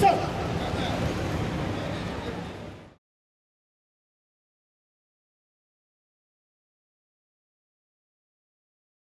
そう。